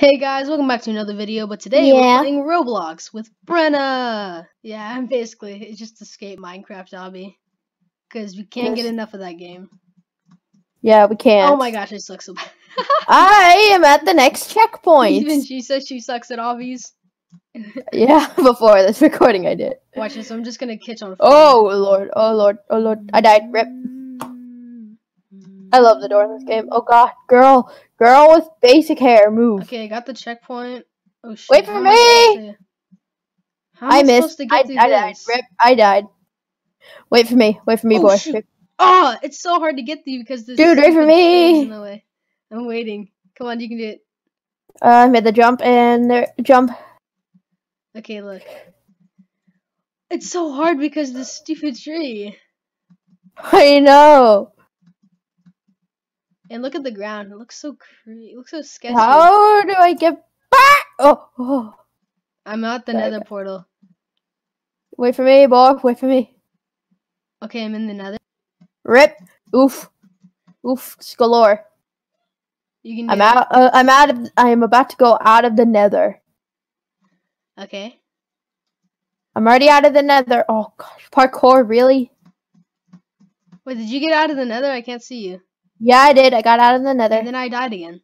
Hey guys, welcome back to another video, but today Yeah. we're playing Roblox with Brenna! Yeah, and basically, it's just escape Minecraft obby. Because we can't get enough of that game. Yeah, we can't. Oh my gosh, it sucks so bad. I am at the next checkpoint. Even she says she sucks at obbies. yeah, before this recording I did. Watch this, I'm just gonna catch on fire. Oh lord, oh lord, oh lord. I died. Rip. I love the door in this game. Oh god, girl, girl with basic hair, move. Okay, I got the checkpoint. Oh shit. Wait for how am I supposed me! I, I missed. I, I died. Rip. I died. Wait for me. Wait for me, Oh, boy. shoot. Oh, it's so hard to get through because this Dude, wait for me. in the way. I'm waiting. Come on, you can do it. Uh, I made the jump and there jump. Okay, look. It's so hard because this stupid tree. I know. And look at the ground. It looks so creepy. it looks so sketchy. How do I get back? Oh, oh. I'm at the nether portal. Wait for me, boy. Wait for me. Okay, I'm in the nether. Rip. Oof. Oof. Galore. You can I'm out. Uh, I'm out of. I am about to go out of the Nether. Okay. I'm already out of the Nether. Oh gosh, parkour, really? Wait, did you get out of the nether? I can't see you. Yeah, I did. I got out of the Nether. And then I died again.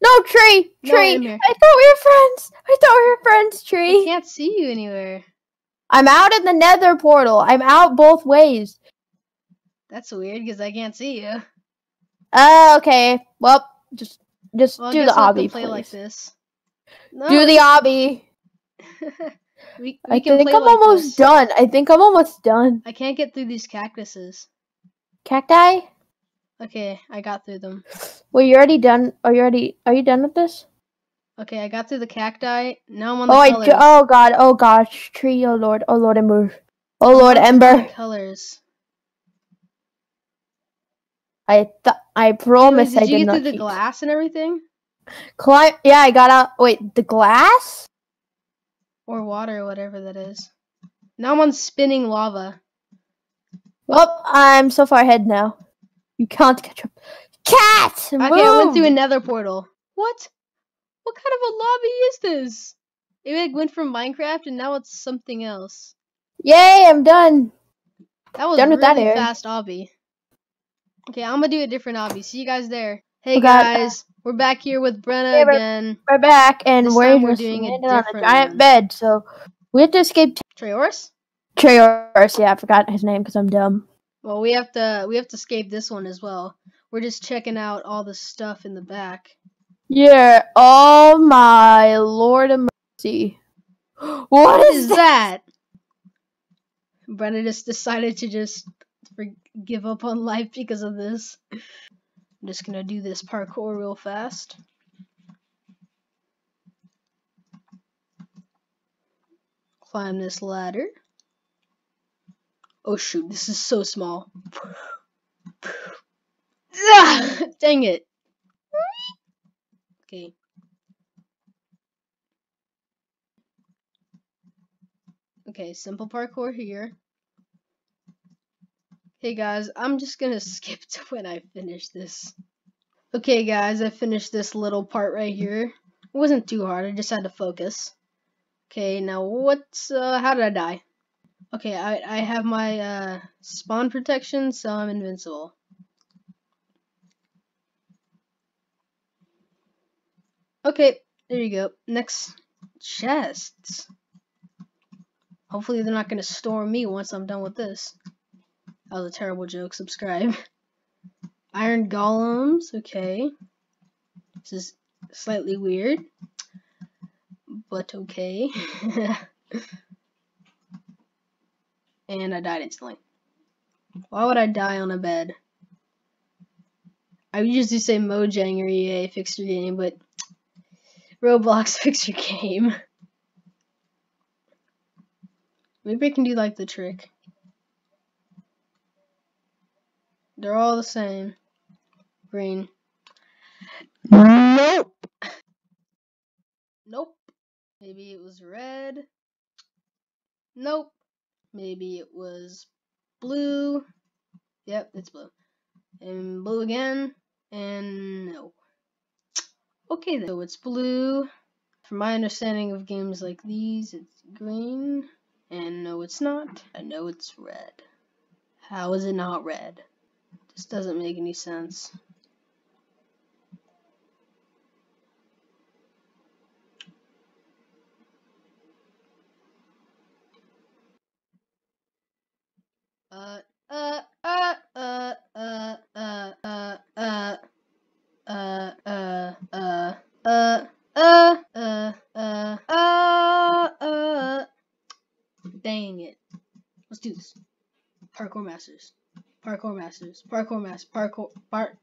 No tree, tree. I'm. I thought we were friends. I thought we were friends, Tree! I can't see you anywhere. I'm out in the Nether portal. I'm out both ways. That's weird because I can't see you. Uh, okay. Well, just just Well, do the I'll have to obby, play please. like this. No, Do the obby. we, we I can think I'm like almost this. done. I think I'm almost done. I can't get through these cactuses. Cacti? Okay, I got through them. Well, you already done? Are you already? Are you done with this? Okay, I got through the cacti. Now I'm on the Oh, I colors. ju- oh god, oh gosh, tree, oh lord, oh lord, Ember, oh lord, Ember. Colors. I th- I Wait, promise did I you did get not through the glass and everything? Climb. Yeah, I got out. Wait, the glass? Or water, or whatever that is. Now I'm on spinning lava. Well, I'm so far ahead now. You can't catch up. Cat, Okay, I went through another portal. What? What kind of a lobby is this? It like went from Minecraft and now it's something else. Yay, I'm done. That was Done with that really area. fast obby. Okay, I'm gonna do a different obby. See you guys there. Hey We got- guys, we're back here with Brenna Hey, we're- again. We're back, and This we're we're doing a landed on a giant one. bed, so we have to escape. T-? Treyorus, yeah, I forgot his name because I'm dumb. Well, we have to we have to escape this one as well. We're just checking out all the stuff in the back. Yeah. Oh my lord of mercy. what What is is that? that? Brenna just decided to just give up on life because of this. I'm just gonna do this parkour real fast. Climb this ladder. Oh shoot, this is so small. Ah, Dang it. Okay. Okay, simple parkour here. Hey guys, I'm just gonna skip to when I finish this. Okay guys, I finished this little part right here. It wasn't too hard, I just had to focus. Okay, now what's, uh, how did I die? Okay, I, I have my, uh, spawn protection, so I'm invincible. Okay, there you go. Next, chests. Hopefully they're not gonna storm me once I'm done with this. That was a terrible joke. Subscribe. Iron golems. Okay. This is slightly weird, but okay. and I died instantly. Why would I die on a bed? I usually say Mojang or EA fix your game, but Roblox fix your game. Maybe I can do like the trick. They're all the same. Green. Nope. Nope. Maybe it was red. Nope. Maybe it was blue. Yep, it's blue. And blue again. And no. Okay, then. so it's blue. From my understanding of games like these, it's green. And no, it's not. I know it's red. How is it not red? This doesn't make any sense. Parkour Masters. Parkour Masters. Parkour Masters. Parkour. Part.